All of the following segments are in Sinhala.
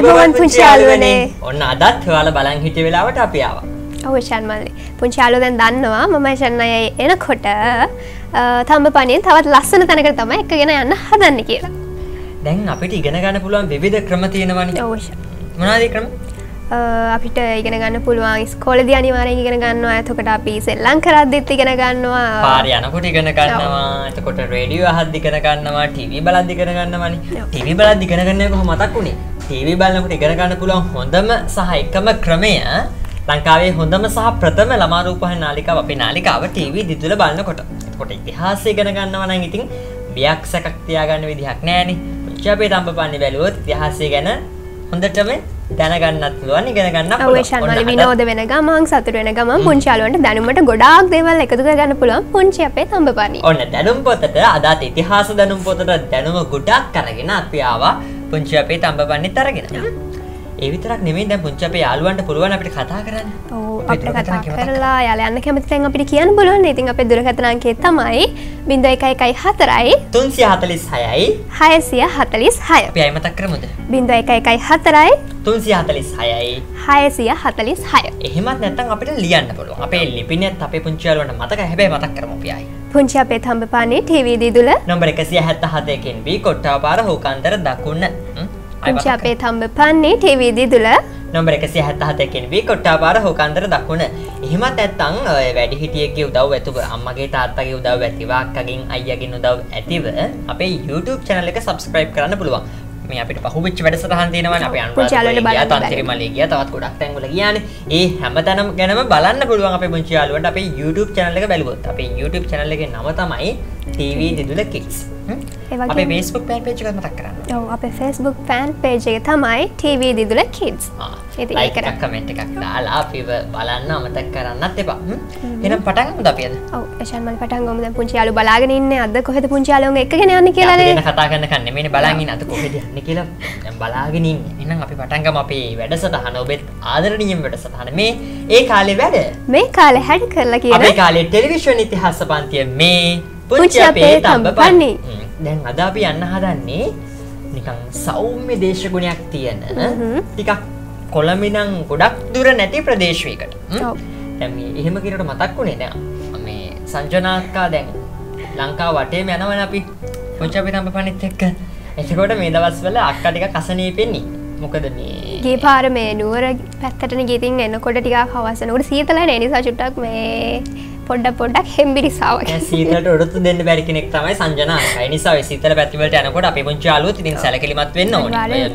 අයිබෝවන් පුංචි යාළුවනේ. ඔන්න අදත් ඔයාලා බලන් හිටිය වෙලාවට අපි ආවා. ඔව් ෂන්මල්ලි. පුංචි යාළුවෝ දැන් දන්නවා මම ෂන්නයි එනකොට තඹ පණියෙන් තවත් ලස්සන තැනකට තමයි එකගෙන යන්න හදන්නේ කියලා. දැන් අපිට ඉගෙන ගන්න පුළුවන් විවිධ ක්‍රම තියෙනවනේ. මොනවද ඒ ක්‍රම? අපිට ඉගෙන ගන්න පුළුවන් ස්කෝලදී අනිවාර්යෙන් ඉගෙන ගන්නවා. එතකොට අපි සෙල්ලම් කරද්දිත් ඉගෙන ගන්නවා. පාරේ යනකොට ඉගෙන ගන්නවා. එතකොට රේඩියෝ අහද්දි ඉගෙන ගන්නවා. ටීවී බලද්දි ඉගෙන ගන්නවානේ. ටීවී බලද්දි ඉගෙන ගන්න එක කොහොම මතක් වුනේ? ටීවී බලනකොට ඉගෙන ගන්න පුළුවන් හොඳම සහ එකම ක්‍රමය ලංකාවේ හොඳම සහ ප්‍රථම ළමා රූපවාහිනී නාලිකාව අපේ නාලිකාව ටීවී දිදුල බලනකොට. එතකොට ඉතිහාසය ඉගෙන ගන්නවා නම් ඉතින් බියක් සැකක් තියාගන්න විදිහක් නෑනේ. පුංචි අපේ තඹපන්නේ බැලුවොත් ඉතිහාසය ගැන හොඳටම දැනගන්නත් පුළුවන් ඉගෙන ගන්න අවේශන්වල විනෝද වෙන ගමන් සතුට වෙන ගමන් පුංචාලුවන්ට දැනුමට ගොඩාක් දේවල් එකතු කරගන්න පුළුවන්. පුංචි අපේ තඹපනි ඔන්න දැනුම් පොතට අදත් ඉතිහාස දැනුම් පොතට දැනුම ගොඩක් කරගෙන අපි ආවා. පුංචි අපේ තඹපන්නෙත් අරගෙන ඒ විතරක් නෙමෙයි දැන් පුංචි අපේ යාළුවන්ට පුළුවන් අපිට කතා කරන්න. අපිට කතා කරලා යාලා යන්න කැමති තැන් අපිට කියන්න පුළුවන්. ඉතින් අපේ දුරකථන අංකය තමයි 0114යි 346යි 646. අපි අය මතක් කරමුද? 0114යි 346යි 646. එහෙමත් නැත්නම් අපිට ලියන්න පුළුවන්. අපේ ලිපිනෙත් අපේ පුංචි යාළුවන්ට මතක හැබැයි මතක් කරමු අපි ආයි. පුංචි අපේ තඹපානේ ටීවී දිදුල නම්බර 177 කින් බී කොට්ටාපාර හෝකාන්තර දකුණ. පුංචි අපේ තම්බ පන්නේ ටෙවී දිදුල නොම්බර එකසි හැත්තහතකින් වී කොට්ටාපාර හෝකන්දර දක්ුණ. එහෙමත් ඇත්තං වැඩි හිටියක උදව් ඇතුව අම්මගේ තාත්තගේ උදව් ඇතිවාක්කගින් අයියගින් උදව් ඇතිව අපේ YouTube චැනල එක සබස්ක්‍රයිබ් කරන්න පුළුවන්. මේ අපිට පහුවිච් වැඩසටහන් තියෙනවා අපි අනුරාධපුරේ තන්තිරිමලේ ගියා තවත් ගොඩක් තැන්වල ගියානේ ඒ හැමතැනම ගැනම බලන්න පුළුවන් අපේ පුංචි යාළුවන්ට අපේ YouTube channel එක බැලුවොත්. අපේ YouTube channel එකේ නම තමයි TV දිදුල Kids අපේ Facebook fan page එක මතක් කරන්න. ඔව් අපේ Facebook fan page එක තමයි TV දිදුල Kids. ඉතින් ඒක කමෙන්ට් එකක් දාලා අපිව බලන්න අමතක කරන්නත් එපා. එහෙනම් පටන් ගමුද අපි අද? ඔව් එෂන් මල් පටන් ගමු දැන් පුංචි යාළුවෝ බලාගෙන ඉන්නේ අද කොහෙද පුංචි යාළුවෝ එක්කගෙන යන්නේ කියලා නේද? අපි කතා කරන්න කන්නේ මේනේ බලන් ඉන්නේ අද කොහෙද යන්නේ කියලා දැන් බලාගෙන ඉන්නේ. එහෙනම් අපි පටන් ගමු අපේ වැඩසටහන ඔබේ ආදරණීය වැඩසටහන. මේ ඒ කාලේ වැඩ. මේ කාලේ හැඩ කරලා කියන අපේ කාලේ ටෙලිවිෂන් ඉතිහාස පන්තිය මේ පුංචි අපේ තඹපන්නේ. දැන් අද අපි යන්න හදන්නේ නිකන් සෞම්‍ය දේශගුණයක් තියෙන. ටිකක් කොළඹිනම් ගොඩක් දුර නැති ප්‍රදේශයකට. දැන් මේ එහෙම කියනකොට මතක් වුණේ නෑ. මේ සංජනාත්කා දැන් ලංකාව වටේම යනවනේ අපි පුංචි අපේ තඹපන්නේත් එක්ක. එතකොට මේ දවස්වල අක්කා ටිකක් අසනීපෙන්නේ මොකද මේ ගේ පාර මේ නුවර පැත්තටන ගීතින් එන්නකොට ටිකක් හවසනකට සීතල නිසා චුට්ටක් මේ පොඩ්ඩ පොඩ්ඩක් හෙම්බිරිසාාව සීතට ඔඩතු දෙන්න බැරි කෙනෙක් තමයි සංජනා. නිසා සීතල පැතිවලට යනකොට අපි පුංචි අලුත් ඉතින් සැලකිලිමත් වෙන්න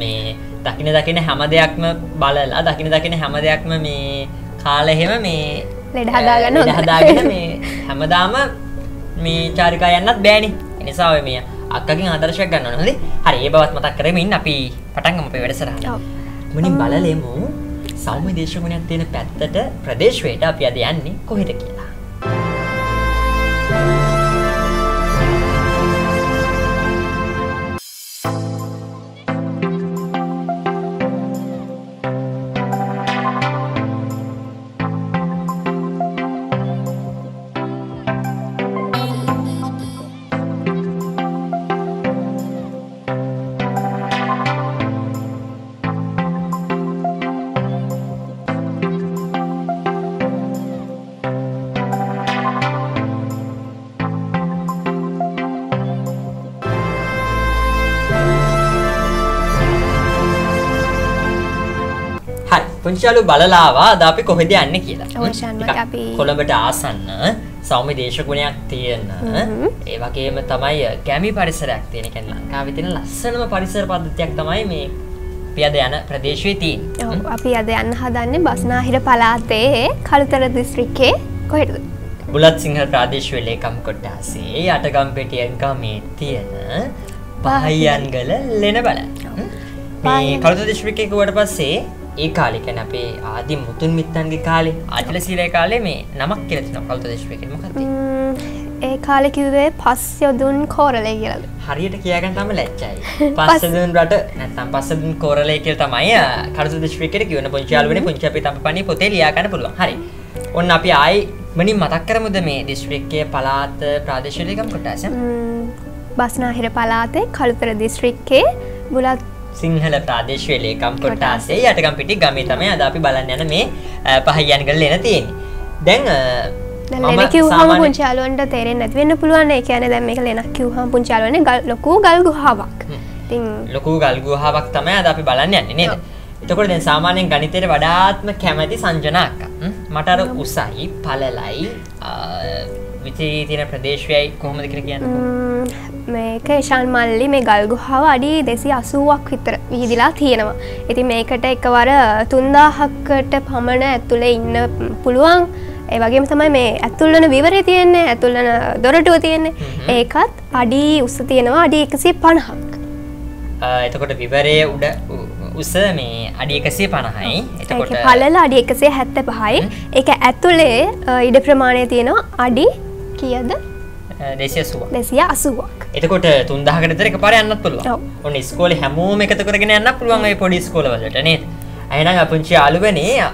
මේ දකින දකින හැම දෙයක්ම බලලා දකින දකින හැම දෙයක්ම මේ කාලහෙම මේ ලෙඩ හදාගන්න හදාගෙන මේ හැමදාම මේ චාරිකා යන්නත් බෑනි. එනිසා මේ අක්කකින් ආදර්ශයක් ගන්න හොඳ හරි? ඒ බවත් මතක් කරමින් අපි පටන්ගම අපේ වැඩසරහ මුනින් බලලෙමු. සෞම්‍ය දේශගුණයක් තියෙන පැත්තට ප්‍රදේශවයට අපි අද යන්නේ කොහෙද කියලා පුංචලු බලලාවා ද අපි කොහෙද යන්න කියලා. කොළඹට ආසන්න සෞම්‍ය දේශගුණයක් තියෙන ඒ වගේම තමයි ගැමි පරිසරයක් තියෙන. කැන ලංකාව තින ලස්සනම පරිසර පද්ධතියක් තමයි මේ පියද යන ප්‍රදේශය තිීන් අපි අද යන්න හදන්නේ බස්නාහිර පලාතේ කළුතර දිස්ත්‍රික්කේ කොහෙටද බුලත් සිංහ ප්‍රාදේශව ලේකම් කොට්ටාසේ අටගම්පෙටියගා මේ තියෙන පහයියන්ගල ලෙන බල. මේ කළුත දිශ්‍රිකයකුවට පස්සේ ඒ කාලෙකැන අපේ ආදි මුතුන් මිත්තන්ගේ කාලේ ආචල සීරය කාලේ මේ නමක් කියලතින කල්ත දේශවකෙන් මොකද ඒ කාලෙකිවේ පස් යොදුන් කෝරලය කියලද හරියට කියගන්න තම ලැච්චයි පස්සදුන් රට නැතම් පස්සදුන් කෝරලය කියල තමයි කරතු දේශවිකට කියවන පුංචාලුවන පුංචපි තම පනි පොතේ ලියාගන්න පුළුවන්. හරි. ඔන්න අපි ආයි මනින් මතක් කරමුද මේ දිස්ත්‍රික්කය පලාත් ප්‍රාදේශලිකම් කොටස? බස්නාහිර පලාතේ කළුතර දිස්ත්‍රික්කේ බුලත් සිංහල ප්‍රාදේශවය ලේකම් කොට්ටාසේ යටකම් පිටි ගමේ තමයි අද අපි බලන්න යන මේ පහයන් කල එන තියෙන්නේ. දැන් ලෙන කිව්හම පුංචාලුවන්ට තේරෙන් නැතිවෙන්න පුළුවන්. ඒ කියන දැම එක ලෙනක් කිව්හම පුංචාලුවන ගල් ලොකු ගල් ගුහාවක්. ලොකු ගල්ගුහාවක් තමයි අද අපි බලන්න යන්නේ නේද? එතකොට දැන් සාමාන්‍යයෙන් ගණිතයට වඩාත්ම කැමැති සංජනාක මට අර උසයි පළලයි විචී තියෙන ප්‍රදේශයයි කොහොමද කියලා කියන්න? මේක ඒශාන් මල්ලි මේ ගල් ගුහාව අඩි දෙසි අසුවක් විතර විහිදිලා තියෙනවා. ඉති මේකට එකවර තුන්දාහක්කට පමණ ඇතුළේ ඉන්න පුළුවන්. ඒ වගේම තමයි මේ ඇතුල්ලන විවරය තියෙන්නේ ඇතුල්ලන දොරටුව තියෙන්නේ. ඒකත් අඩි උස්ස තියෙනවා අඩි එකසිේ පණහක් එතකොට විවරය උඩ උස මේ අඩි එකසේ පණහයි එතකොට පලල අඩි එකසේ හැත්ත පහයි එක ඇතුළේ ඉඩ ප්‍රමාණය තියෙනවා අඩි කියද? දෙසිය සුව දෙසිය අසුවක් එතකොට තුන්දාහකට එක පර යන්නත් පුළුව. ඔන්න ස්කෝල හැමෝම එකතු කරගෙන යන්න පුළුවන් පොඩි ස්කෝලවලට නේද? අයනම් අපුංචි අලුවනේ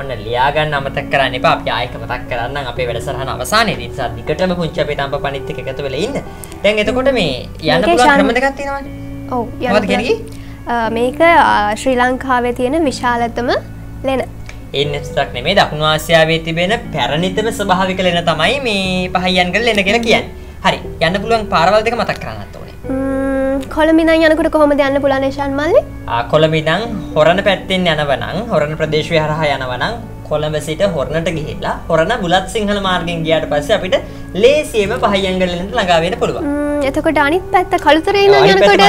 ඔන්න ලියාගන්න අමතක් කරන්න එපා. අපි ආයක මතක් කරන්න අපේ වැඩසරහන අවසානයේදී. නිසා දිගටම පුංචි අපේ තම්ප පනිත් එක්ක එකතු වෙලා ඉන්න. දැන් එතකොට මේ යන්න පුළුවන් ක්‍රම දෙකක් තියෙනවානේ ඔව්? මේක ශ්‍රී ලංකාවේ තියෙන විශාලතම ලෙන එන්න ස්තක් නෙමේ දකුණු ආසියාවේ තිබෙන පැරණිතම ස්වභාවික ලෙන තමයි මේ පහයන් කළ ලෙන කියලා කියන්නේ. හරි යන්න පුළුවන් පාරවල් දෙක මතක් කරන්නත් ඕනේ. කොළමින යනකට කොහොම යන්න පුලන ශන් මල්ලි කොළඹිදං හොරණ පැත්තෙන් යනවනං හොරණ ප්‍රදේශවය හරහා යනවනං කොළඹ සිට හොරණට ගිහිල්ලා හොරණ බුලත් සිංහල මාර්ගෙන් ගියාට පස්සේ අපිට ලේසියම පහයන්ගලට ළඟාවෙන පුළුවන්. එතකොට අනිත් පැත්ත කළුතරේ පැත්ත යනකොට.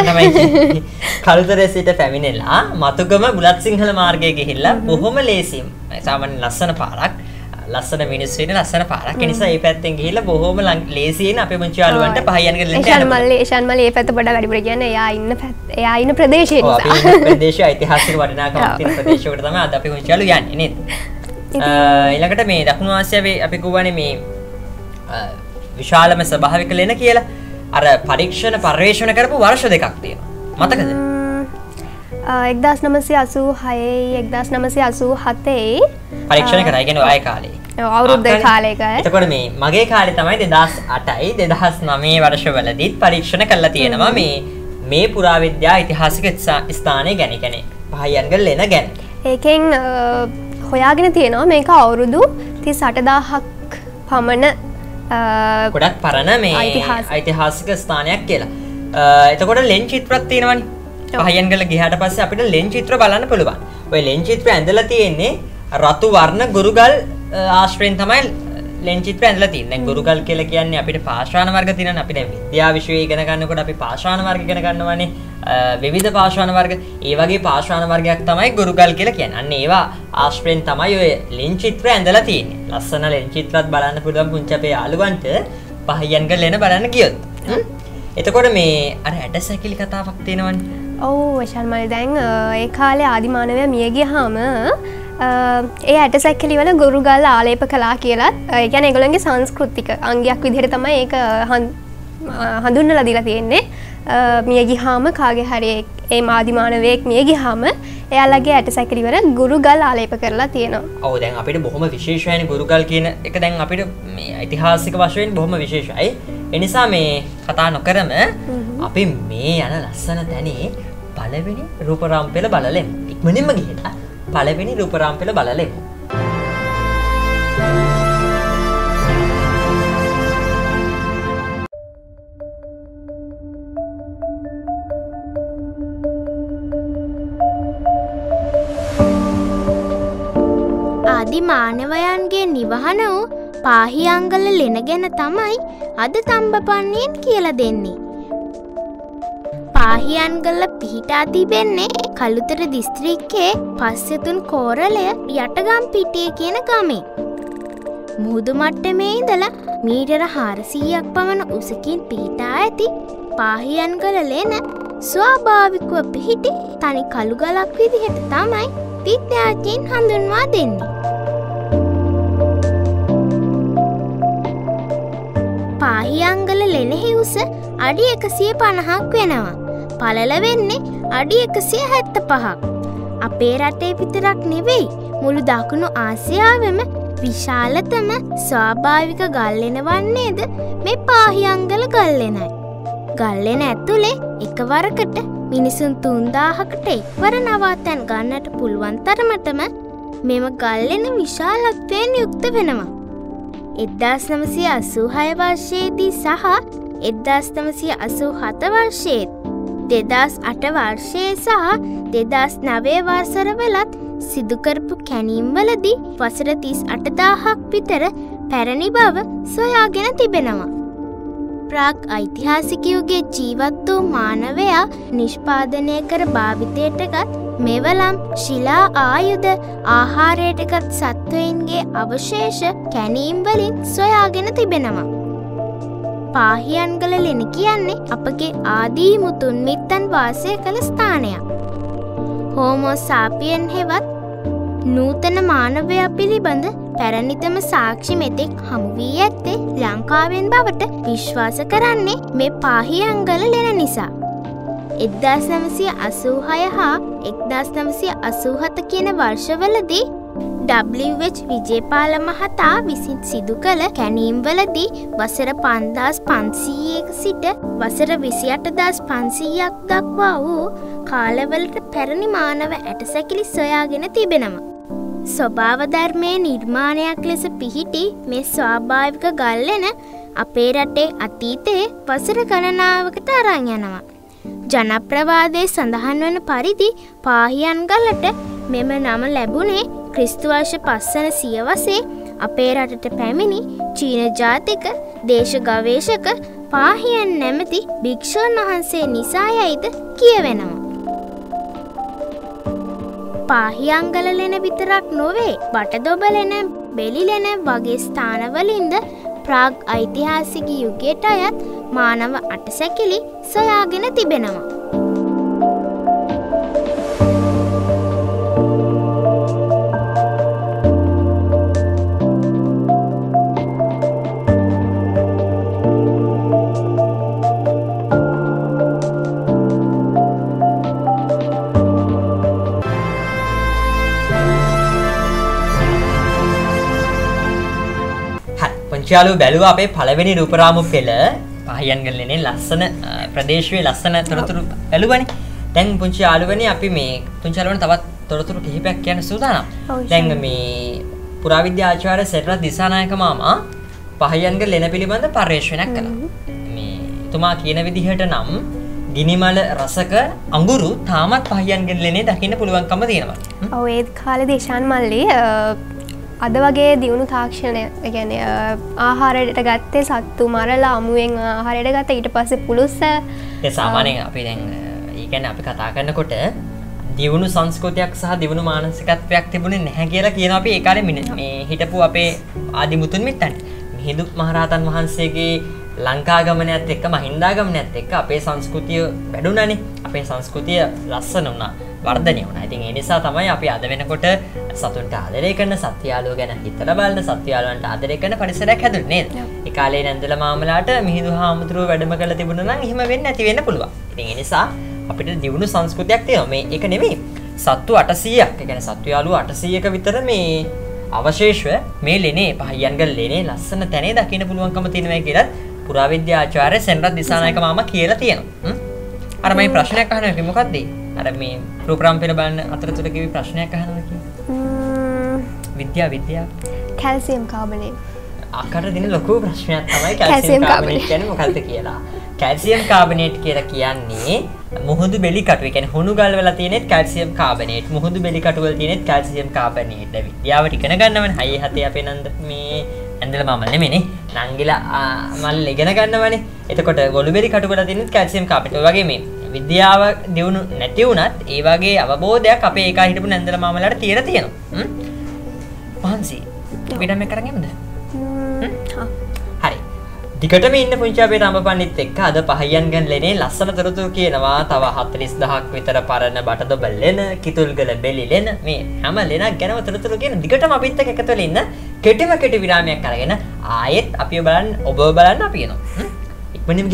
කළුතර සිට පැමිණෙලා මතුගම බුලත් සිංහල මාර්ගය ගිහිල්ලා බොහොම ලේසියෙන් සාමාන්‍ය ලස්සන පාරක් ලස්සන මිනිස්සු ඉන්න ලස්සන පාරක්. නිසා ඒ පැත්තෙන් ගිහිල්ලා බොහොම ලේසියෙන් අපේ මුංචි යාළුවන්ට පහයන්ගලට ඒෂන් මල්ලි ඒෂන් මල ඒ පැත බඩ වැඩිපුර කියන්න එයා ඉන්න පැත් එයා ඉන්න ප්‍රදේශය අපි නිසා. ඉන්න ප්‍රදේශය ඓතිහාසික වටිනාකමක්. තියෙන ප්‍රදේශයකට තමයි අද අපි මුංචි යාළුවෝ යන්නේ නේද? ඊළඟට මේ දකුණු ආසියාවේ අපි කියවනේ මේ විශාලම ස්වභාවික ලෙන කියලා. අර පරීක්ෂණ පර්යේෂණ කරපු වර්ෂ දෙකක් තියෙනවා. මතකද? එක්දස් නමසය අසූ හයේ එක්දස් නමසය අසූ හතේ පරීක්ෂණ කරයි ගෙන ඔය කාලේ. අවුරුද්ධ කාලයක එතකොට මේ මගේ කාලේ තමයි දෙදස් අටයි දෙදහස් නමේ වර්ෂවලදීත් පරීක්ෂණ කල්ලා තියෙනවා මේ මේ පුරාවිද්‍යා ඉතිහාසික ස්ථා- ස්ථානය ගැන ගැන පහයන්ගල් ලෙන ගැන. ඒකෙන් හොයාගෙන තියෙනවා මේක අවුරුදු ති සටදාහක් පමණ ගොඩක් පරණ මේ ඓතිහාසික. ස්ථානයක් කියලා. එතකොට ලෙන් චිත්‍රත් තියෙනවනි. පහයන්ගල ගිහට පස්සේ අපිට ලෙන් චිත්‍ර බලන්න පුළුවන්. ඔය ලෙන් චිත්‍ර ඇඳලා තියෙන්නේ රතු වර්ණ ගුරුගල් ආශ්‍රයෙන් තමයි ලෙන් චිත්‍ර ඇඳලා තියෙන්නේ. දැන් ගුරුගල් කියලා කියන්නේ අපිට පාෂාණ වර්ග තියෙනවානේ. අපි දැන් විද්‍යා විෂය ඉගෙන ගන්නකොට අපි පාෂාණ වර්ග ඉගෙන ගන්නවානේ. අ, විවිධ පාෂාණ වර්ග ඒ වගේ පාෂාණ වර්ගයක් තමයි ගුරුගල් කියලා කියන්නේ. අන්න ඒවා ආශ්‍රයෙන් තමයි ඔය ලෙන් චිත්‍ර ඇඳලා තියෙන්නේ. ලස්සන ලෙන් චිත්‍රත් බලන්න පුළුවන් පුංචි අපේ යාළුවන්ට පහයන්ගල එන බලන්න ගියොත්. හ්ම්? එතකොට මේ අර ඇට සැකිලි කතාවක් තියෙනවනේ. ඔවු වශල්මල් දැන් අ, ඒ කාලේ ආදිමානවය මියගිය හාම ඒ ඇට සැක්කලිවල ගුරුගල් ආලේප කලා කියලත් ගැන එගොළන්ගේ සංස්කෘතික අංගයක් විදිහට තමයි ඒ හඳුන්න ලදිලා තියෙන්නේ. මියගි හාම කාගෙ හරි ඒ මාධිමානවයෙක් මියගි හාම එයාලගේ ඇට සැකිරිවර ගුරුගල් ආලේප කරලා තියෙනවා. ඔව් දැන් අපිට බොහොම විශේෂයන ගුරුගල් කියන එක. දැන් අපිට මේ ඓතිහාසික වශයෙන් බොහොම විශේෂයි. එනිසා මේ කතා නොකරම අපි මේ යන ලස්සන තැනේ පළවෙනි රූපරාම්පෙළ බලලෙමු. ඉක්මනින්ම ගිහිලා පළවෙනි රූපරාම්පෙළ බලලෙමු ආදි මානවයන්ගේ නිවහන වූ පාහියංගල ලෙන ගැන තමයි අද තම්බපන්නයෙන් කියල දෙන්නේ. පාහියන්ගල්ල පිහිටා තිබෙන්නේ කළුතර දිස්ත්‍රික්කේ පස්සෙතුන් කෝරලය යටගම් පිටිය කියන ගමේ. මුහුදු මට්ටමේ ඉඳලා මීටර හාරසීයක් පමණ උසකින් පිහිටා ඇති පාහියන්ගල ලෙන ස්වාභාවිකුව පිහිටි තනි කළුගලක් විදිහට තමයි විද්‍යාචීන් හඳුන්වා දෙන්නේ. පාහියංගල ලෙනෙහි උස අඩි එකසිය පණහක් වෙනවා. පලල වෙන්නේ අඩි එකසිය හැත්ත පහක්. අපේ රටේ විතරක් නෙවෙයි මුළු දකුණු ආසියාවම විශාලතම ස්වාභාවික ගල්ලෙන වන්නේද මේ පාහියංගල ගල්ලෙනයි. ගල්ලෙන ඇතුළේ එකවරකට මිනිසුන් තුන්දාහකට එක්වර නවාතැන් ගන්නට පුළුවන් තරමටම මෙම ගල්ලෙන විශාලත්වයෙන් යුක්ත වෙනවා. එද්දාස් නමසය අසූහය වර්ෂයේදී සහ එද්දාස් නමසිය අසූ හත වර්ෂයේත් දෙදස් අට වර්ෂයේ සහ දෙදස් නවේ වර්සරවලත් සිදුකරපු කැනීම්වලදී වසර තිස් අටදාහක් විතර පැරණි බව සොයාගෙන තිබෙනවා. ප්‍රාග් ඓතිහාසිකයුගේ ජීවත් වූ මානවයා නිෂ්පාදනය කර භාවිතයටගත් මෙවලම් ශිලා ආයුධ ආහාරයටගත් සත්වයින්ගේ අවශේෂ කැනීම්වලින් සොයාගෙන තිබෙනවා. පාහියන්ගල ලෙන කියන්නේ අපගේ ආදී මුතුන් මිත්තන් වාසය කළ ස්ථානයක්. හෝමෝ සාපියන් හෙවත් නූතන මානවයා පිළිබඳ පැරණිතම සාක්ෂි මෙතෙක් හමුවී ඇත්තේ ලංකාවෙන් බවට විශ්වාස කරන්නේ මේ පාහියංගල ලෙන නිසා. එක්දස් නමසිය අසූහය හා එක්දස් නමසිය අසූහත කියන වර්ෂවලදී WH විජේපාල මහතා විසින් සිදු කළ කැනීම්වලදී වසර පන්දස් පන්සීයක සිට වසර විසි අටදස් පන්සීයක් දක්වා වූ කාලවලට පැරණි මානව ඇටසැකිලි සොයාගෙන තිබෙනවා. ස්වභාවධර්මය නිර්මාණයක් ලෙස පිහිටි මේ ස්වාභාවික ගල්ලෙන අපේ රටේ අතීතයේ වසර ගණනාවකට අරං යනවා. ජනප්‍රවාදය සඳහන් වන පරිදි පාහියන්ගල්ලට මෙම නම ලැබුණේ ක්‍රිස්තුවර්ෂ පස්සන සියවසේ අපේ රටට පැමිණි චීන ජාතික දේශ ගවේශක පාහියන් නැමති භික්‍ෂූන් වහන්සේ නිසායයිද කියවෙනවා. පාහියංගල ලෙන විතරක් නොවේ බටදොබලෙන බෙලිලෙන වගේ ස්ථානවලින්ද ප්‍රාග් ඓතිහාසික යුගයට අයත් මානව අටසැකිලි සොයාගෙන තිබෙනවා. පුංචියාලු බැලුව අපේ පළවෙනි රූපරාමු පෙළ පහයන්ගලනේ ලස්සන ප්‍රදේශවේ ලස්සන තොරතුරු බැලුවනි දැන් පුංචි යාළුවනේ අපි මේ පුංචියාලුවන තවත් තොරතුරු කිහිපයක් කියන්න සූදානම්. දැන් මේ පුරාවිද්‍යා ආචාර්ය සෙටරත් දිසානායක මාමා පහයන්ගල ලෙන පිළිබඳ පර්යේෂණයක් කළා. මේ තුමා කියන විදිහට නම් ගිනිමල රසක අඟුරු තාමත් පහයන්ගෙන් ලෙනේ දකින්න පුළුවන්කම තියෙනවා. ඔව් ඒ කාලේ දේශාන් මල්ලි අද වගේ දියුණු තාක්ෂණය ගැන ආහාරයට ගත්තේ සත්තු මරලා අමුවෙන් ආහාරයට ගත ඊට පස්සේ පුළුස්ස සාමානයෙන් අපි දැන් ඒකැන අපි කතා කරන්නකොට දියුණු සංස්කෘතියක් සහ දියුණු මානසිකත්වයක් තිබුණේ නැහැ කියලා කියන අපි ඒ කාලේ මේ හිටපු අපේ ආදිමුතුන් මිත්තන් මිහිඳු මහරහතන් වහන්සේගේ ලංකාගමනයත් එක්ක මහින්දාගමනයත් එක්ක අපේ සංස්කෘතිය වැඩුණනේ. අපේ සංස්කෘතිය ලස්සන වුණා. වර්ධනය වුණා. ඉතින් ඒ නිසා තමයි අපි අද වෙනකොට සතුන්ට ආදරය කරන සත්‍යාලුව ගැන හිතලා බලන සත්‍යාලුවන්ට ආදරය කරන පරිසරයක් හැදුන්නේ නේද? ඒ කාලේ නැන්දල මාමලාට මිහිඳු හාමුදුරුවෝ වැඩම කරලා තිබුණා නම් එහෙම වෙන්නේ නැති වෙන්න පුළුවන්. ඉතින් ඒ නිසා අපිට දියුණු සංස්කෘතියක් තියෙනවා. මේ ඒක නෙමෙයි. සත්තු 800ක්, ඒ කියන්නේ සත්තු යාළුවෝ 800ක විතර මේ අවශේෂ මේ ලෙනේ පහයන්ගල් ලෙනේ ලස්සන තැනේ දකින්න පුළුවන්කම තියෙනවා කියලා පුරාවිද්‍යා ආචාර්ය සෙන්රත් දිසානායක මාමා කියලා තියෙනවා. අර මේ ප්‍රශ්නයක් අහනවා මොකක්ද? අර මේ ප්‍රෝග්‍රෑම් පෙළ බලන අතරතුර කිවි ප්‍රශ්නයක් අහනවා කියන්නේ. විද්‍යා විද්‍යා කැල්සියම් කාබනේ. අකට දෙන ලොකු ප්‍රශ්නයක් තමයි කැල්සියම් කාබනේට් කියන්නේ මොකක්ද කියලා. කැල්සියම් කාබනේට් කියලා කියන්නේ මුහුදු බෙලි කටු. ඒ කියන්නේ හුණු ගල් වල තියෙනෙත් කැල්සියම් කාබනේට්. මුහුදු බෙලි කටු වල තියෙනෙත් කැල්සියම් කාබනේට්. විද්‍යාවට ඉගෙන ගන්නවනේ. හයේ හතේ අපේ නන්ද මේ ඇඳල මම නෙමෙනේ. නංගිලා මල් ඉගෙන ගන්නවනේ. එතකොට ගොළු බෙලි කටු වල තියෙනෙත් කැල්සියම් කාබනේට්. ඔය වගේ මේ විද්‍යාව දියුණු නැති වුණත් ඒ වගේ අවබෝධයක් අපේ ඒකා හිටපු නැන්දල මාමලාට තියලා තියෙනවා. මහන්සි. විඩම් කරගෙනද? හරි. දිගටම ඉන්න පුංචි අපේ රඹපන්නිත් එක්ක අද පහයන්ගන් ලෙනේ ලස්සන තොරතුරු කියනවා. තව 40000ක් විතර පරණ බටදොබ ලෙන, කිතුල්ගල බෙලි ලෙන මේ හැම ලෙනක් ගැනම තොරතුරු කියන දිගටම අපිත් එක්ක එකතු වෙලා ඉන්න කෙටිම කෙටි විරාමයක් අරගෙන ආයෙත් අපිව බලන්න ඔබව බලන්න අපි එනවා. ඉක්මනින්ම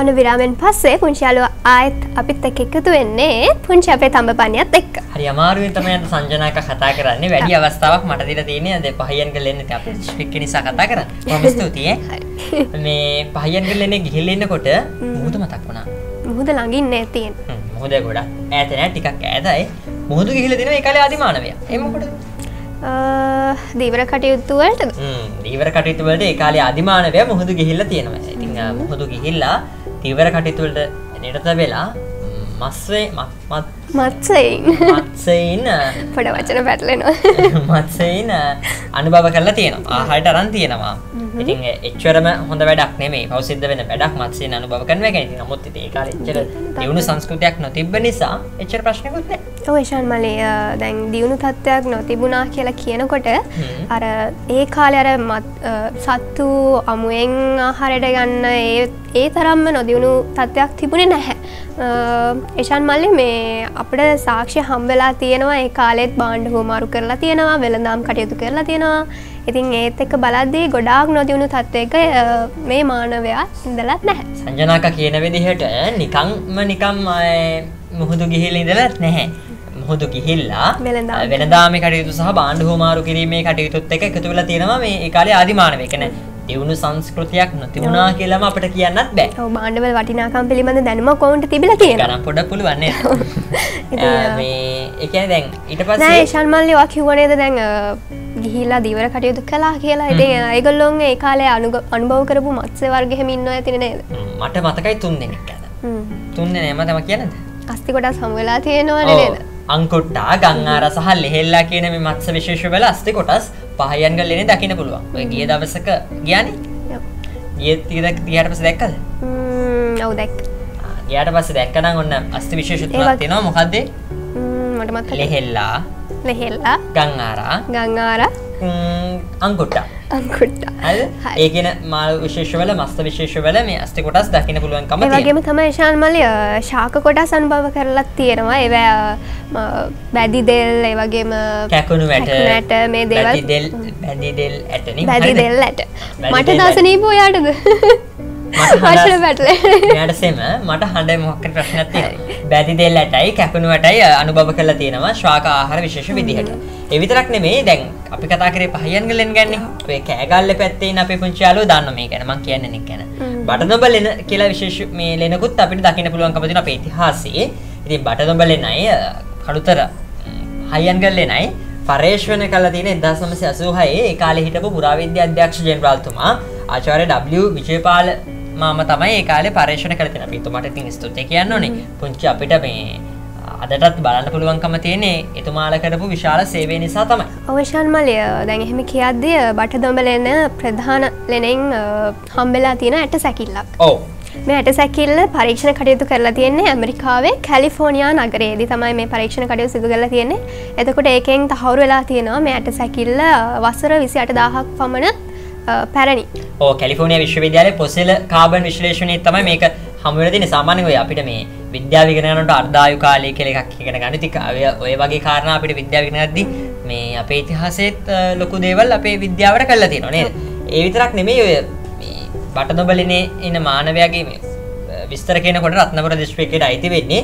අනු විරාමෙන් පස්සේ පුංචියාලුව ආයත් අපිත් එක් එකතු වෙන්නේ පුංචි අපේ තඹ පනියත් එක්ක. හරි අමාරුවෙන් තමයි අද සංජනාක කතා කරන්නේ. වැඩි අවස්ථාවක් මට දීලා තියෙන්නේ. අද පහයන් ගලෙන්න අපි ස්පික් නිසා කතා කරන්නේ බොහොම ස්තුතියි. ඈ. මේ පහයන් ගලෙන්නේ ගිහිල්ලා ඉන්නකොට මුහුද මතක් වුණා? මුහුද ළඟින් නෑ තියෙන. හ්ම්, මුහුද ගොඩක් ඈත නෑ ටිකක් ඈතයි. මුහුදු ගිහිල්ලා දිනවා ඒ කාලේ ආදිමානවයා. ඒ මොකටද? දීවර කටයුත්තුවලට දීවර කටයුතු වලට ඒ කාලේ ආදිමානවයා මුහුදු ගිහිල්ලා තියෙනවා. ඉතින් අ, මුහුදු ගිහිල්ලා දීවර කටයුතු වලට නිරත වෙලා ම්, මස්සේ මත් මත් මත්සයින්. මත්සයින්. අ, පොඩ වචන පැටලෙනවා. මත්සයින් අනුභව කරලා තියෙනවා. ආහාරයට අරන් තියෙනවා. ඉතින් එච්චරම හොඳ වැඩක් නෙමෙයි. පෞසිද්ධ වෙන වැඩක් මත්සයෙන් අනුභව කරන ඉතින් නමුත් ඉතින් ඒ කාලේ එච්චර දියුණු සංස්කෘතියක් නොතිබ්බ නිසා එච්චර ප්‍රශ්නකුත් නැහැ. ඔවේෂන් මලේ දැන් දියුණු තත්ත්වයක් නොතිබුණා කියලා කියනකොට. අර ඒ කාලෙ අර සත්තු අමුවෙන් ආහාරයට ගන්න ඒ තරම්ම නොදියුණු තත්ත්වයක් තිබුණේ නැහැ. එෂන් මල්ලි මේ අපට සාක්ෂි හම්වෙලා තියෙනවා ඒ කාලෙත් බාණ්ඩ හෝමාරු කරලා තියෙනවා වෙළඳම් කටයුතු කරලා තියෙනවා. ඉතින් ඒත් එක්ක බලද්දී ගොඩාක් නොදියුණු තත්ත්වයක මේ මානවයා ඉඳලත් නැහැ. සංජනාක කියන විදිහට නිකම් අය මුහුදු ගිහිල්ලා ඉඳලත් නැහැ. මුහුදු ගිහිල්ලා වෙළඳාමේ. කටයුතු සහ බාණ්ඩ හෝමාරු කිරීමේ කටයුතුත් එක්ක එකතු වෙලා තියෙනවා. මේ කාලේ ආදිමානවය කියන්නේ දියුණු සංස්කෘතියක් නොතිබුණා කියලාම අපිට කියන්නත් බෑ. බාණ්ඩවල වටිනාකම් පිළිබඳ දැනුම කොවුන්ට තිබිලා තියෙනවා. ගණන් පොඩක් පුළුවන් නේද? ඉතින්, අ, අ, මේ ඒ කියන්නේ දැන් ඊට නෑ පස්සේ ශන්මල්ලි වා කිව්වනේද දැන් ගිහිල්ලා දීවර කටයුතු කලා කියලා. ඉතින් ඒගොල්ලොන් ඒ කාලේ අනුග- අනුභව කරපු මත්ස්‍ය වර්ගෙහෙම ඉන්න ඇතින නේද? මට මතකයි තුන් දෙනෙක් ගැන. තුන් දෙනෙම තම කියනද අස්ති කොටස් හමුවෙලා තියෙනවා. නේද අංකුට්ටා ගංආර සහ ලෙහෙල්ලා කියන මේ මත්ස විශේෂවල අස්ති කොටස් පහයන්ගල් ලෙනේ දකින්න පුළුවන්. ඔය ගිය දවසක ගියානේ? යප්. ගිය තියද ගියාට පස්සේ දැක්කද? ඔව් දැක් ගියාට පස්සේ දැක්කනම් ඔන්න අස්ති විශේෂ තියෙනවා. මොකද්ද? මට මත් ලෙහෙල්ලා ලෙහෙල්ලා. ගංආරා. ගංආර අංකුට්ටා අංකුට්ට හරිද හරි. ඒ කියන මාළු විශේෂවල මස්ත විශේෂවල මේ අස්ති කොටස් දකින්න පුළුවන්කම තියෙනවා. ඒවගේම තමයි ශාන්මලි ශාක කොටස් අනුභව කරලත් තියෙනවා. ඒවැ බැදි දෙල් ඒවගේම කැකුණු වැට මේ දේවල්- දෙල් බැදි දෙල් ඇටනි බැදි දෙල් ඇට. මට ඇට. දසනීප ඔයාටද මට වචන හඬ- පැටලේ මෙයාට සෙම මට හඬ මොක්කට ප්‍රශ්නයක් තියෙනවා. බැදි දෙල් ඇටයි කැකුණු ඇටයි අ, අනුභව කරලා තියෙනවා ශ්වාක ආහාර විශේෂ විදිහට. ඒ විතරක් නෙමෙයි දැන් අපි කතා කරේ පහයන් ගලෙන් ගන්නේ. කෑගල්ල පැත්තේ අපේ පුංචි යාළුවෝ දන්නවා මේ ගැන මම කියන්නේ නේ ගැන. බටදොඹ ලෙන කියලා විශේෂ මේ ලෙනකුත් අපිට තියෙන අපේ ඉතිහාසයේ. ඉතින් බටදොඹ ලෙනයි අ, කළුතර හයන් ගල්ලෙනයි පර්යේෂණ කලා තියෙන 1986 ඒ කාලේ හිටපු පුරාවිද්‍යා අධ්‍යක්ෂ ජෙනරාල්තුමා ආචාර්ය W විජයපාල මාම තමයි ඒ කාලේ පර්යේෂණ කරලා තියෙන. අපි එතුමාට ඉතින් ස්තුතියි කියන්න ඕනේ. පුංචි අපිට මේ අදටත් බලන්න පුළුවන්කම තියෙන්නේ එතුමාලා කරපු විශාල සේවය නිසා තමයි. අවශාන් මලය දැන් එහෙම කියද්දිය බට දොඹලෙන ප්‍රධාන ලෙනෙන් හම්බෙලා තියෙන ඇට සැකිල්ලක් ඔව්. මේ ඇට සැකිල්ල පරීක්ෂණ කටයුතු කරලා තියෙන්නේ ඇමරිකාවේ කැලිෆෝනියා නගරයේදී තමයි මේ පරීක්ෂණ කටයුතු සිදු කරලා තියෙන්නේ එතකොට ඒකෙන් තහවුරු වෙලා තියෙනවා මේ ඇට සැකිල්ල වසර විසි අට දාහක් පමණ පැරණි ඕ කැලිෆෝනියා විශ්වවිද්‍යාලයේ පොසෙල කාබන් විශ්ලේෂණයේ තමයි මේක හමු වෙලා තියෙන්නේ. සාමාන්‍යයෙන් ඔය අපිට මේ විද්‍යාව ඉගෙන ගන්නකොට අර්ධායු කාලය කියලා එකක් ඉගෙන ගන්න. ඉතින් ඔය ඔය වගේ කාරණා අපිට විද්‍යාව ඉගෙන ගන්නදී මේ අපේ ඉතිහාසයේත් අ, ලොකු දේවල් අපේ විද්‍යාවට කරලා තියෙනවා නේද? ඒ විතරක් නෙමෙයි ඔය මේ බටනොබලිනේ ඉන්න මානවයාගේ මේ අ, විස්තර කියනකොට රත්නපුර දිස්ත්‍රික්කයට අයිති වෙන්නේ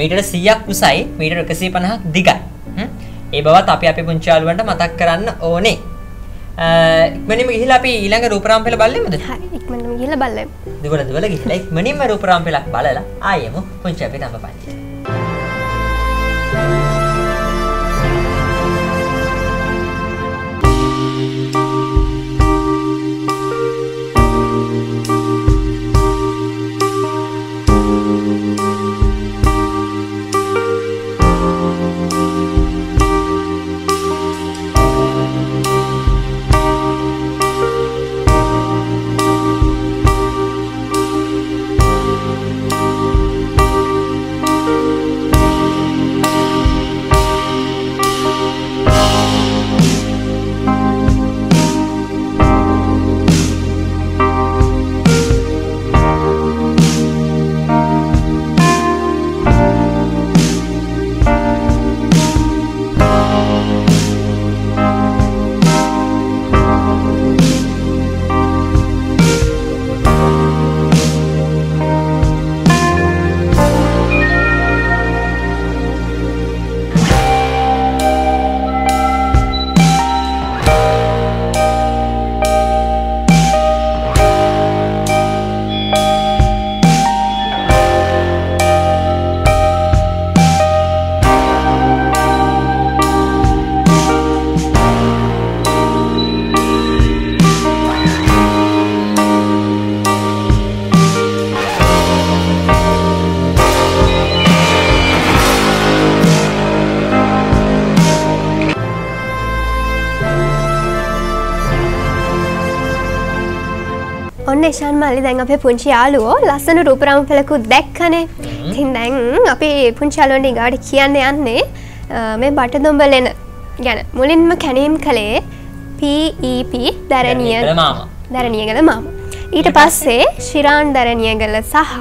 මීටර 100ක් උසයි මීටර 150ක් දිගයි. හ්ම්? ඒ බවත් අපි අපේ පුංචි යාළුවන්ට මතක් කරන්න ඕනේ. අ, ඉක්මනින්ම ගිහිල්ලා අපි ඊළඟ රූපරාම්පල බලෙමුද? හරි ඉක්මනටම ගිහලා බලමු දුවල දුවල ගිහිල්ලා ඉක්මනින්ම රූපරාම්පලක් බලලා ආයෙමු පුංචි අපේ තඹ පන්තියට. ඔන්න එශාන් මල්ලි දැන් අපේ පුංචි යාලුවෝ ලස්සන රූපරාම පෙළකුත් දැක්කනේ. තින් දැන් අපි පුංචාලුවන්ට ඉගාට කියන්න යන්නේ මේ බට දොම්බලෙන ගැන. මුලින්ම කැනීම් කළේ කළ මාම. දැරණියගල මාම ඊට පස්සේ ශිරාන් දැරණියගල සහ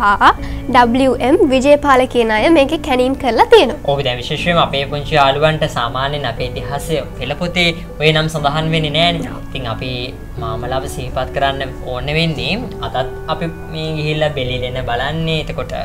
WM විජයපාල කියන අය මේක කැනීම් කරලා තියෙනවා ඕක දැන් විශේෂයෙන්ම අපේ පුංචි යාළුවන්ට සාමාන්‍යයෙන් අපේ ඉතිහාසය පෙළපොතේ ඔය නම් සඳහන් වෙන්නේ නෑනේ. ඉතින් අපි මාමලාව සිහිපත් කරන්න ඕන වෙන්නේ අදත් අපි මේ ගිහිල්ලා බෙලිලෙන බලන්නේ එතකොට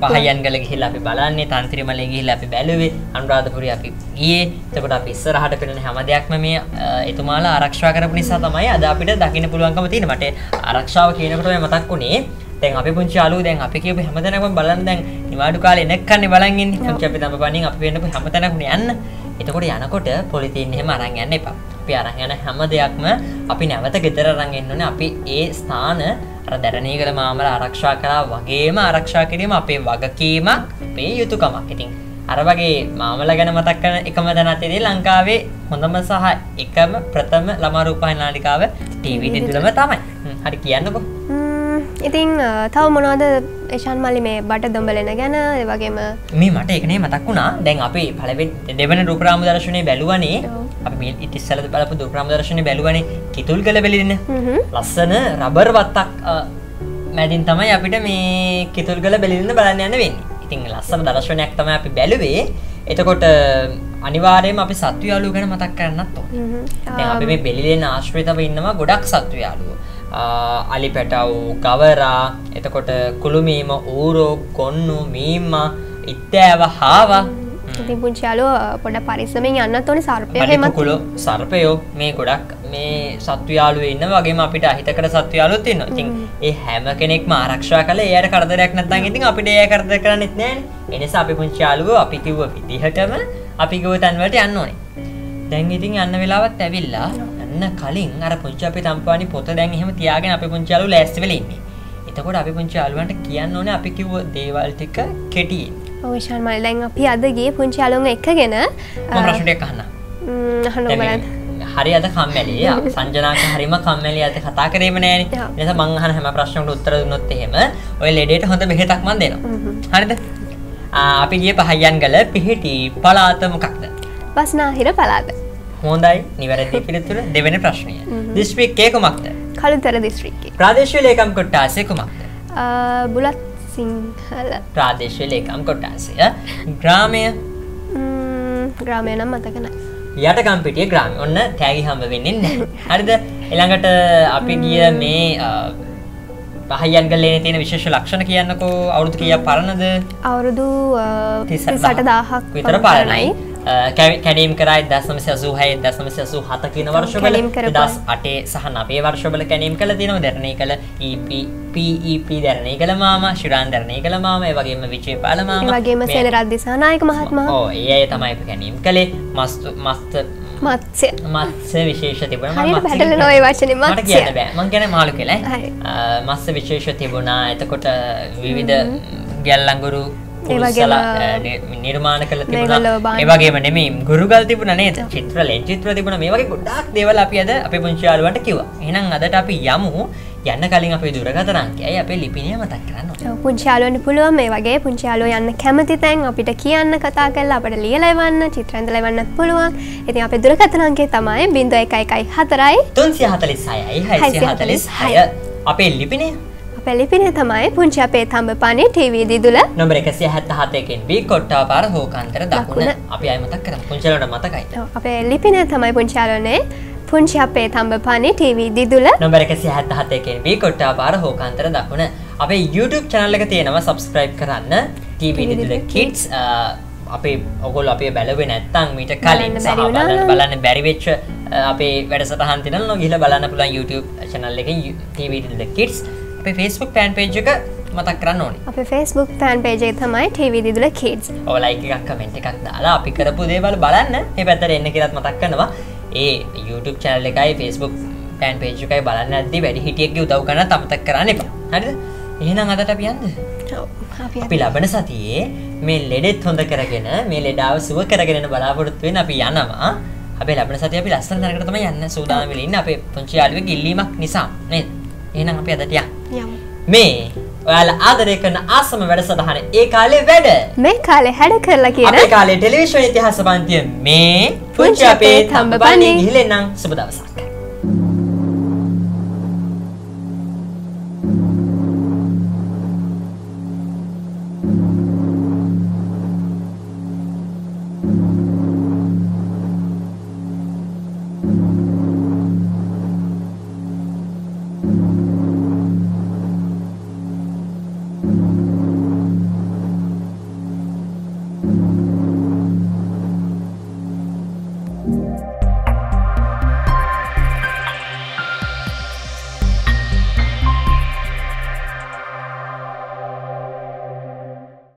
පුළ- පහයන්ගල ගිහිල්ලා අපි බලන්නේ තන්ත්‍රිමලේ ගිහිල්ලා අපි බැලුවේ. අනුරාධපුරේ අපි ගියේ. එතකොට අපි ඉස්සරහට පෙනෙන හැම දෙයක්ම මේ එතුමාලා ආරක්ෂා කරපු නිසා තමයි අද අපිට දකින්න පුළුවන්කම තියෙන්නේ. මට ආරක්ෂාව කියනකොට මතක් වුණේ. දැන් අපි පුංචි යාළුවෝ දැන් අපි කියපු හැමතැනකම බලන්න දැන් නිවාඩු කාලේ එනකන්නේ බලන් ඉන්නේ. අපි තම පණින් අපි වෙන්නපු හැමතැනකම යන්න. එතකොට යනකොට පොලිතීන් එහෙම අරන් යන්න එපා අපි අරන් යන හැම දෙයක්ම අපි නැවත ගෙදර අරන් එන්න ඕනේ. අපි ඒ ස්ථාන අර දැරණීගල මාමල ආරක්ෂා කරා වගේම ආරක්ෂා කිරීම අපේ වගකීමක් අපේ යුතුකමක්. ඉතින් අර වගේ මාමල ගැන මතක් කරන එකම දැනත්තේදී ලංකාවේ හොඳම සහ එකම ප්‍රථම ළමා රූපවාහිනී නාලිකාව ටීවී දිදුලම තමයි. හ්ම්, හරි කියන්නකෝ. අ, තව මොනවද එශාන් මල්ලි මේ බට දොම්බලෙන ගැන වගේම මේ මට එකනේ මතක් වුණා දැන් අපි පළවෙනි දෙවන රූපරාම දර්ශනය බැලුවනේ. අපි මේ ඉතිස්සල බලපු රූපරාම දර්ශනය බැලුවනේ කිතුල් කළ බැලින්න. ලස්සන රබර් වත්තක් මැදින් තමයි අපිට මේ කිතුල් කළ බැලින්න බලන්න යන්න වෙන්නේ ඉතින් ලස්සන දර්ශනයක් තමයි අපි බැලුවේ එතකොට අනිවාර්යයෙන්ම අපි සත්ව යාළුවෝ ගැන මතක් කරන්නත්. දැන් අපි මේ බෙලිලෙන ආශ්‍රිතව ඉන්නවා ගොඩක් සත්ව යාළුවෝ. ආ, අලි පැටව්, ගවරා, එතකොට කුළුමීම, ඌරෝ, කොන්නු, මීම්මා, ඉත්තෑව, හාවා, යාලුවෝ පොඩ පරිස්සමෙන් යන්නත් ඕනේ සර්පය මලිකුකුලෝ, සර්පයෝ මේ ගොඩක් මේ සත්ව යාළුවෝ ඉන්නවා වගේම අපිට අහිතකර සත්ව යාළුවෝත් ඉන්නවා. ඉතින් ඒ හැම කෙනෙක්ම ආරක්ෂා කළා ඒ අයට කරදරයක් නැත්නම් ඉතින් අපිට ඒ අය කරදර කරන්නෙත් නෑනේ. ඒ නිසා අපි පුංචි යාළුවෝ අපි කිව්ව විදිහටම අපි ගිය තැන් වලට යන්න ඕනේ. දැන් ඉතින් යන්න වෙලාවත් ඇවිල්ලා යන්න කලින් අර පුංචි අපේ තම්පානි පොත දැන් එහෙම තියාගෙන අපේ පුංචි යාළුවෝ ලෑස්ති වෙලා ඉන්නේ. එතකොට අපි පුංචි යාළුවන්ට කියන්න ඕනේ අපි කිව්ව දේවල් ටික කෙටියෙන්. ඔව් එශාන් මල්ලි දැන් අපි අද ගියේ පුංචි යාළුවෝ එක්කගෙන මම ප්‍රශ්න ටිකක් අහන්න. අහන්න බලන්න හරි අද කම්මැලි. සංජනාක හරිම කම්මැලි අද කතා කරේම නෑනේ. ඔව්. ඒ නිසා මං අහන හැම ප්‍රශ්නකට උත්තර දුන්නොත් එහෙම ඔය ලෙඩේට හොඳ බෙහෙතක් මන් දෙනවා. හරිද? අපි ගියේ පහයන්ගල පිහිටි පළාත මොකක්ද? බස්නාහිර පළාත හොඳයි. නිවැරදි පිළිතුර දෙවෙනි ප්‍රශ්නය. දිස්ත්‍රික්කය කුමක්ද? කළුතර දිස්ත්‍රික්කේ ප්‍රාදේශීය ලේකම් කොට්ටාසය කුමක්ද? බුලත් සිංහල ප්‍රාදේශීය ලේකම් කොට්ටාසය ග්‍රාමය ග්‍රාමය නම් මතක නැහැ යටකම්පිටිය ග්‍රාමය ඔන්න තෑගි හම්බ වෙන්නේ නැහැ. හරිද? ඊළඟට අපි ගිය මේ පහයන්ගලේ තියෙන විශේෂ ලක්ෂණ කියන්නකෝ අවුරුදු කීයක් පරණද? අවුරුදු අ, 38000ක් 38000ක් විතර පරණයි. කැ- කැඩීම් කරයි 1986 1987 කියන වර්ෂවල කරපු. 2008 සහ 9 වර්ෂවල කැඩීම් කළා තියෙනවා. දරණේ කළ EP PEP දරණේ කළ මාමා ශිරාන් දරණේ කළ මාමා වගේම විජේපාල ඒ මාමා වගේම මේ- සේනරත් දිසානායක මහත්මයා ඕ ඒ තමයි කැනීම් කළේ. මස්තු මස්ත මත්ස්‍ය. මත්ස්‍ය විශේෂ තිබුණ. හරියට පැටලෙන ඔය වචනේ මට. කියන්න බෑ. මං ගැන කියලා. හරි. මස්ස විශේෂ තිබුණා. එතකොට විවිධ ගැල්ලංගුරු වගේම නිර්මාණ කළ තිබුණා. ඒ වගේම නෙමෙයි ගුරුගල් තිබුණා නේද? චිත්‍ර ලෙන් චිත්‍ර තිබුණා. මේ වගේ ගොඩාක් දේවල් අපි අද අපේ පුංචි යාළුවන්ට කිව්වා. එහෙනම් අදට අපි යමු. යන්න කලින් අපේ දුරකථන අංකයයි අපේ ලිපිනය මතක් කරන්න ඕනේ? පුංචි යාළුවන්ට පුළුවන් මේ වගේ පුංචි යාළුවෝ යන්න කැමති තැන් අපිට කියන්න කතා කරලා අපිට ලියලා එවන්න චිත්‍ර ඇඳලා එවන්නත් පුළුවන්. ඉතින් අපේ දුරකථන අංකය තමයි 0114යි තුන්සිය හතලිස් හයයි හයිසිය හතලිස් හය. අපේ ලිපිනය අපේ ලිපිනේ තමයි පුංචි අපේ තඹපනේ ටීවී දිදුල. නොබර එකසිය හැත්ත හතයකින් වී කොට්ටා පාර හෝකන්තර දකුණ. අපි අය මතක් කර පුංචලට මතකයි. අපේ ලිපිනේ තමයි පුංචි යාළුවනේ පුංචි අපේ තඹපනේ ටීවී දිදුල. නොබර එකසි හැත්ත හතයකින් වී කොට්ටා පාර හෝකන්තර දකුණ අපේ YouTube එක තියෙනවා subscribe කරන්න. දිදුල kids අ, අපේ ඔගොල් අපේ බැලුවේ නැත්තම් මීට කලින් බලන්න සහ බැරි වුණා බලන්න නම්. බලන්න බැරි වෙච්ච අ, අපේ වැඩසටහන් තියෙනවා ගිහලා බලන්න පුළුවන් YouTube එකෙන් TV දිදුල kids අපේ Facebook fan page එක මතක් කරන්න ඕනේ. අපේ Facebook ෆෑන් පේජ් තමයි ටීවී දිදුල kids. ඔය ලයික් එකක් කමෙන්ට් එකක් දාලා අපි කරපු දේවල් බලන්න. මේ පැත්තට එන්න කියලාත් මතක් කරනවා. ඒ YouTube channel එකයි Facebook fan page එකයි බලන්න ඇද්දි වැඩි හිටියෙක්ගේ උදව් කරන්න අමතක කරන්න එපා. හරිද? එහෙනම් අදට අපි යන්න. ඔව්, අපි ලබන සතියේ මේ ලෙඩෙත් හොඳ කරගෙන මේ ලෙඩාව සුව කරගෙන බලාපොරොත්තු වෙන අපි යනවා. අපේ ලබන සතිය අපි ලස්සන තැනකට තමයි යන්න. සූදානම් වෙලා ඉන්නේ අපේ පුංචි යාළුවෙක් ඉල්ලීමක් නිසා නේද එහෙනම් අපි අදට යමු. මේ ඔයාලා ආදරය කරන ආසම වැඩසටහන ඒ කාලේ වැඩ. මේ කාලේ හැඩ කරලා කියන අපේ කාලේ ටෙලිවිෂන් ඉතිහාස පන්තිය මේ පුංචි අපේ තඹ බන්නේ ගිහිල්ලා නම් සුබ දවසක්